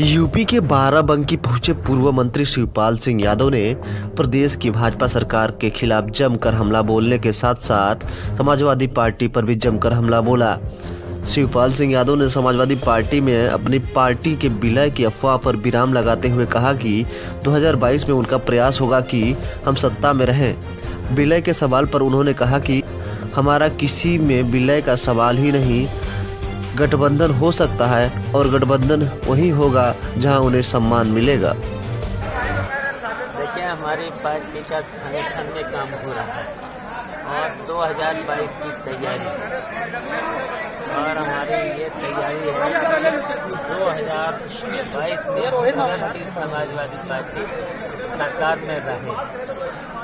UP के बाराबंकी पहुँचे पूर्व मंत्री शिवपाल सिंह यादव ने प्रदेश की भाजपा सरकार के खिलाफ जमकर हमला बोलने के साथ साथ समाजवादी पार्टी पर भी जमकर हमला बोला। शिवपाल सिंह यादव ने समाजवादी पार्टी में अपनी पार्टी के विलय की अफवाह पर विराम लगाते हुए कहा कि 2022 में उनका प्रयास होगा कि हम सत्ता में रहें। विलय के सवाल पर उन्होंने कहा कि हमारा किसी में विलय का सवाल ही नहीं गठबंधन हो सकता है और गठबंधन वही होगा जहाँ उन्हें सम्मान मिलेगा। देखिए हमारी पार्टी का संगठन में काम हो रहा है और 2022 की तैयारी। और हमारी ये तैयारी है दो हज़ार बाईस में प्रगतिशील समाजवादी पार्टी सरकार में रहे।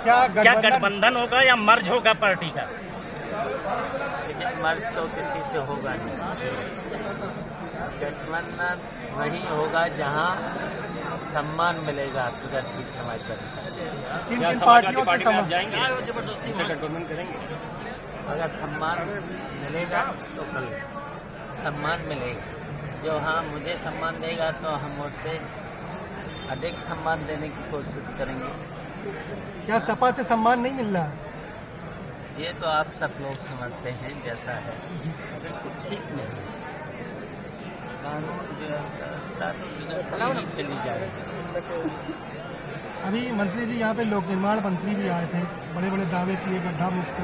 क्या गठबंधन होगा या मर्ज होगा पार्टी का? लेकिन मर्ज तो किसी से होगा नहीं। गठबंधन वही होगा जहाँ सम्मान मिलेगा प्रगतिशील समाजवादी पार्टी किन क्या किन समाजवादी पार्टियों पार्टी में आप जाएँगे गठबंधन करेंगे। अगर सम्मान मिलेगा तो कल सम्मान मिलेगा। जो हाँ मुझे सम्मान देगा तो हम उससे अधिक सम्मान देने की कोशिश करेंगे। क्या सपा से सम्मान नहीं मिल रहा? ये तो आप सब लोग समझते हैं जैसा है। बिल्कुल ठीक नहीं है। कानून व्यवस्था तो चली जा रही है। अभी मंत्री जी यहाँ पे लोक निर्माण मंत्री भी आए थे। बड़े बड़े दावे किए गड्ढा मुक्त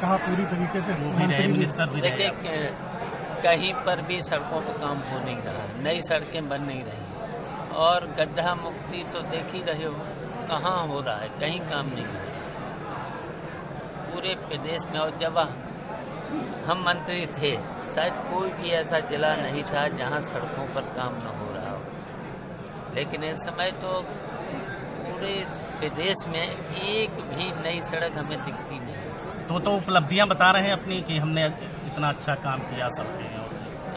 कहा पूरी तरीके से वो भी रहे मंत्री भी मिनिस्टर भी देखिए कहीं पर भी सड़कों पर काम हो नहीं रहा नई सड़कें बन नहीं रही और गड्ढा मुक्ति तो देख ही रहे हो कहाँ हो रहा है कहीं काम नहीं हो रहा। पूरे प्रदेश में और जब हम मंत्री थे शायद कोई भी ऐसा जिला नहीं था जहाँ सड़कों पर काम न हो रहा हो। लेकिन इस समय तो पूरे प्रदेश में एक भी नई सड़क हमें दिखती नहीं। तो तो उपलब्धियाँ बता रहे हैं अपनी कि हमने इतना अच्छा काम किया सबके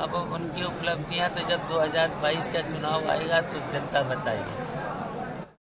अब उनकी उपलब्धियाँ तो जब 2022 का चुनाव आएगा तो जनता बताएगी।